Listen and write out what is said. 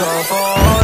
drove home